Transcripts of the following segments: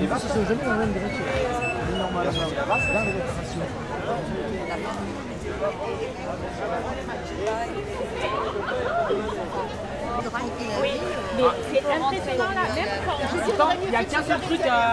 Les vaches ne sont jamais dans la même direction. Normalement, dans les opérations. Oui, mais c'est impressionnant là, même quand je dis Attends, il n'y a qu'un seul truc à...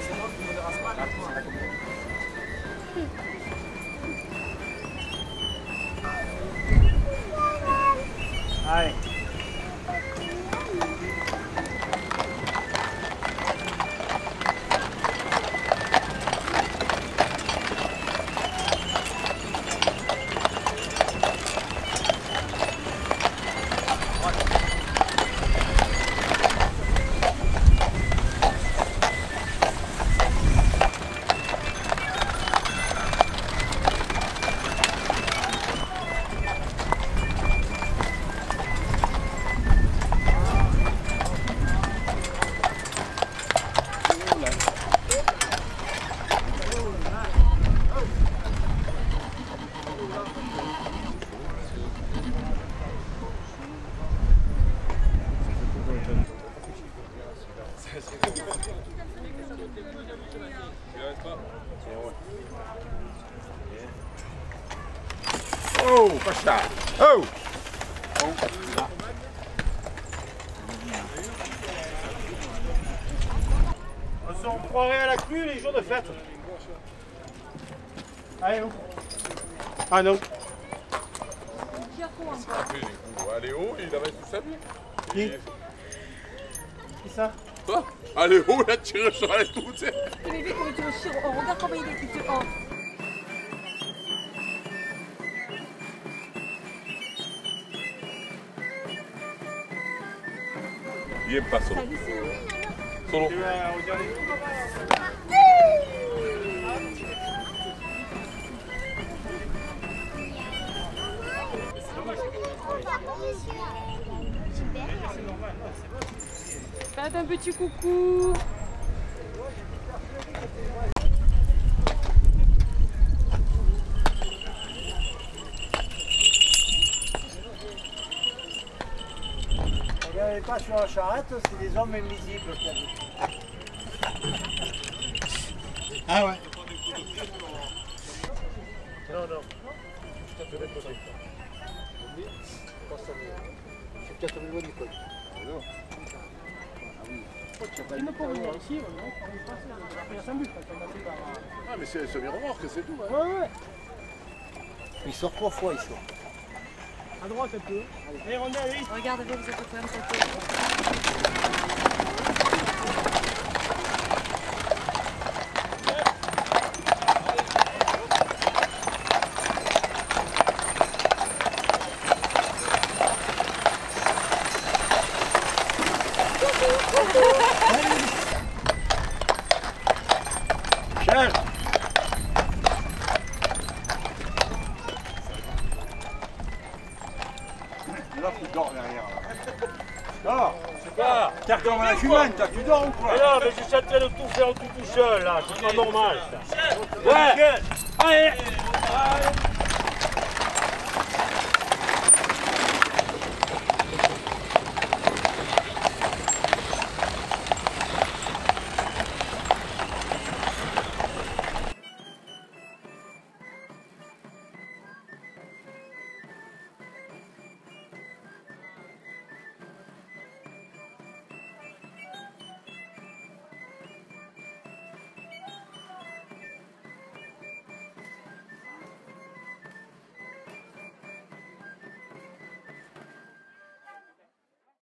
ça. Oh On s'en croirait à la crue les jours de fête. Allez, non. Ah non. Allez haut, il avait tout ça lui. Qui Qui ça? Quoi Allez haut, il a tiré sur la tout, tu. Mais vu comment tu me chires, oh, regarde comment il est, il te- oh. Bien pas solo. Solo. Faites un petit coucou. Pas sur la charrette, c'est des hommes invisibles. Ah ouais Non, non. Je pour ça. C'est peut-être le niveau Nicole. Il ne peut venir ici, non? On est passé, il y a 5 buts quand on a fait par... Ah, mais c'est semi-remorque, c'est tout. Hein. Ouais, ouais. Il sort trois fois, il sort. À droite un peu. Allez. Regarde, vous êtes quand même Là, tu dors derrière. Dors. Quoi T'es comme la toi, tu dors ou quoi Mais non, mais je suis en train de tout faire tout tout seul là, c'est pas normal ça. Ouais. Allez